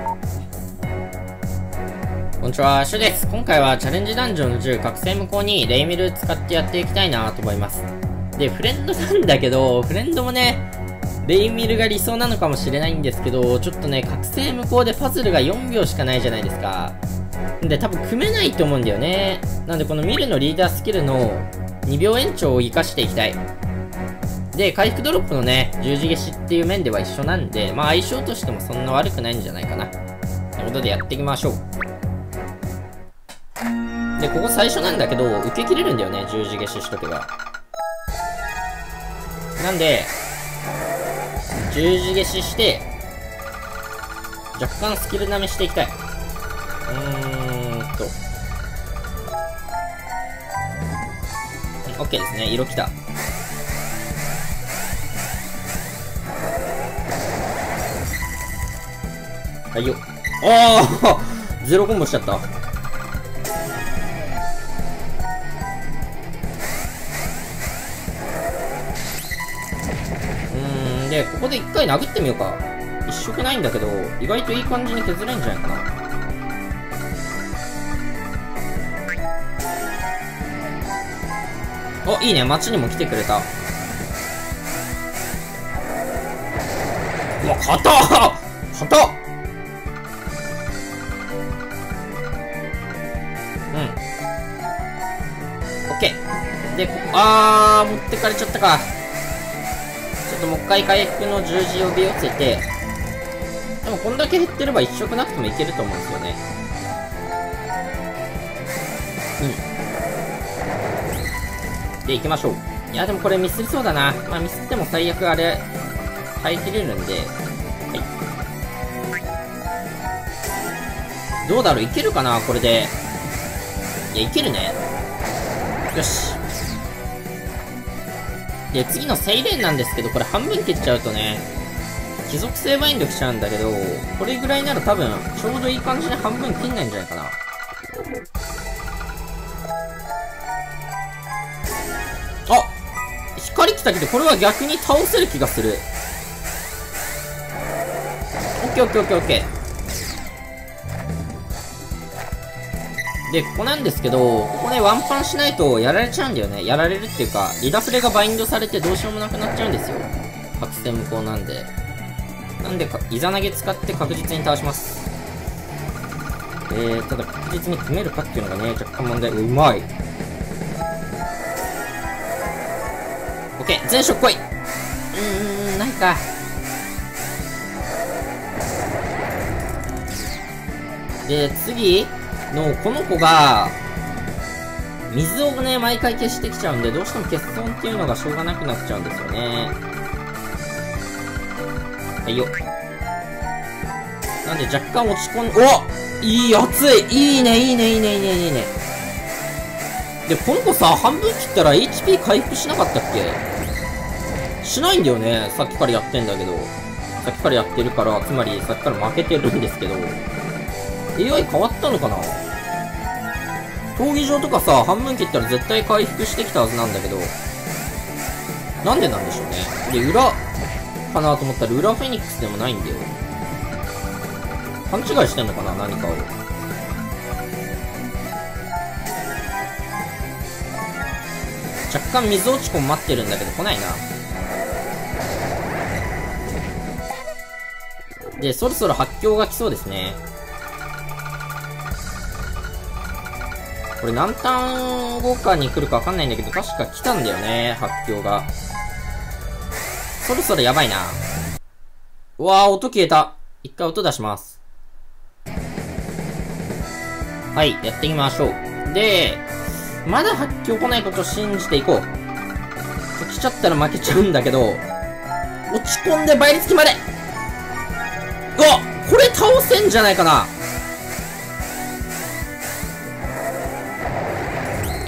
こんにちは、シュです。今回はチャレンジダンジョンの10覚醒無効にレイミル使ってやっていきたいなと思います。で、フレンドなんだけど、フレンドもね、レイミルが理想なのかもしれないんですけど、ちょっとね、覚醒無効でパズルが4秒しかないじゃないですか。で、多分組めないと思うんだよね。なんでこのミルのリーダースキルの2秒延長を活かしていきたい。で、回復ドロップのね、十字消しっていう面では一緒なんで、まあ相性としてもそんな悪くないんじゃないかな。ということでやっていきましょう。で、ここ最初なんだけど、受け切れるんだよね、十字消ししとけば。なんで、十字消しして、若干スキル舐めしていきたい。うーんと。OK ですね。色来た。はいよ。ああゼロコンボしちゃった。うんで、ここで一回殴ってみようか。一色ないんだけど、意外といい感じに削れんじゃないかな。お、いいね。街にも来てくれた。うわ、硬っ硬っうん。オッケー。で、あー、持ってかれちゃったか。ちょっともう一回回復の十字呼び寄せて、でもこんだけ減ってれば一色なくてもいけると思うんですよね。うん。で、行きましょう。いや、でもこれミスりそうだな。まあミスっても最悪あれ、耐えきれるんで、はい。どうだろう？いけるかな？これで。いや、いけるね。よし。で、次のセイレンなんですけど、これ半分切っちゃうとね、貴族性バインド来ちゃうんだけど、これぐらいなら多分、ちょうどいい感じで半分切んないんじゃないかな。あ光来たけど、これは逆に倒せる気がする。オッケーオッケーオッケーオッケー。で、ここなんですけど、ここね、ワンパンしないとやられちゃうんだよね。やられるっていうか、リダフレがバインドされてどうしようもなくなっちゃうんですよ。白線無効なんで。なんでか、イザ投げ使って確実に倒します。えー、ただ確実に組めるかっていうのがね、若干問題。うまい。オッケー、全色来い。うーん、ないか。で、次の、この子が、水をね、毎回消してきちゃうんで、どうしても欠損っていうのがしょうがなくなっちゃうんですよね。はいよ。なんで若干落ち込ん、おいい、熱いいいね、いいね、いいね、いいね、いいね。で、この子さ、半分切ったら HP 回復しなかったっけ？しないんだよね。さっきからやってんだけど。さっきからやってるから、つまりさっきから負けてるんですけど。AI 変わったのかな？闘技場とかさ、半分切ったら絶対回復してきたはずなんだけど、なんでなんでしょうね。で、裏、かなと思ったら裏フェニックスでもないんだよ。勘違いしてんのかな何かを。若干水落ち込む待ってるんだけど来ないな。で、そろそろ発狂が来そうですね。これ何ターン後かに来るかわかんないんだけど、確か来たんだよね、発狂が。そろそろやばいな。うわー、音消えた。一回音出します。はい、やっていきましょう。で、まだ発狂来ないことを信じていこう。来ちゃったら負けちゃうんだけど、落ち込んで倍率決まれうわこれ倒せんじゃないかな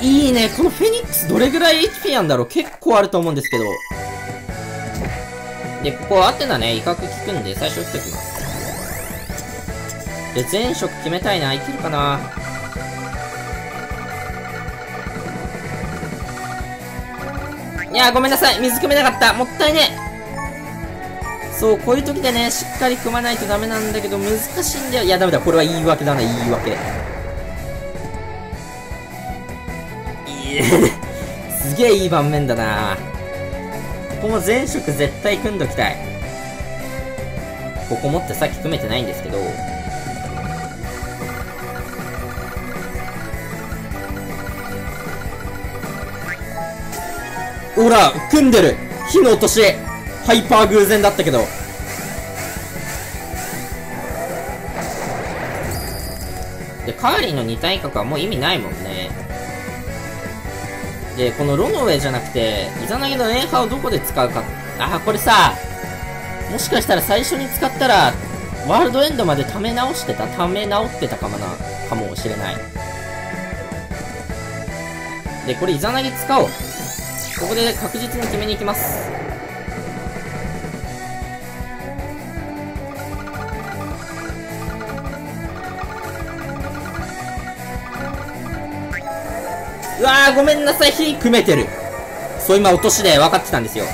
いいね。このフェニックスどれぐらい HP なんだろう？結構あると思うんですけど。で、ここアテナね、威嚇効くんで最初打っておきます。で、全色決めたいな。いけるかな？いやごめんなさい。水汲めなかった。もったいね。そう、こういう時でね、しっかり組まないとダメなんだけど、難しいんだよ。いや、ダメだ。これは言い訳だな、言い訳。すげえいい盤面だなここも全色絶対組んどきたい。ここ持ってさっき組めてないんですけど、ほら、組んでる火の落としハイパー偶然だったけど。で、カーリーの二体格はもう意味ないもん。で、このロノウェイじゃなくて、イザナギのエンハをどこで使うか。あ、これさ、もしかしたら最初に使ったら、ワールドエンドまで溜め直してた溜め直ってたかもな、かもしれない。で、これイザナギ使おう。ここで確実に決めに行きます。うわー、ごめんなさい、火組めてる。そう、今、落としで分かってたんですよ。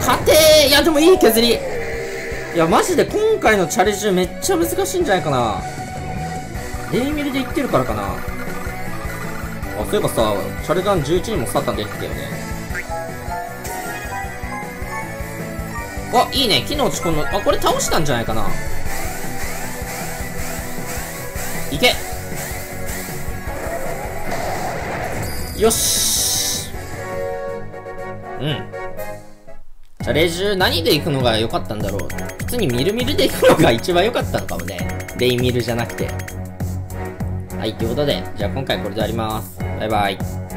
勝てーいや、でもいい削り。いや、マジで今回のチャレンジめっちゃ難しいんじゃないかな。レイミルで言ってるからかな。あ、そういえばさ、チャレダン11人もサタン出てたよね。あ、いいね。木の落ち込んの、あ、これ倒したんじゃないかな。いけよしうん。じゃあ、レジュ何で行くのが良かったんだろう。普通にみるみるで行くのが一番良かったのかもね。レイミルじゃなくて。はい、ということで、じゃあ今回これで終わります。バイバイ。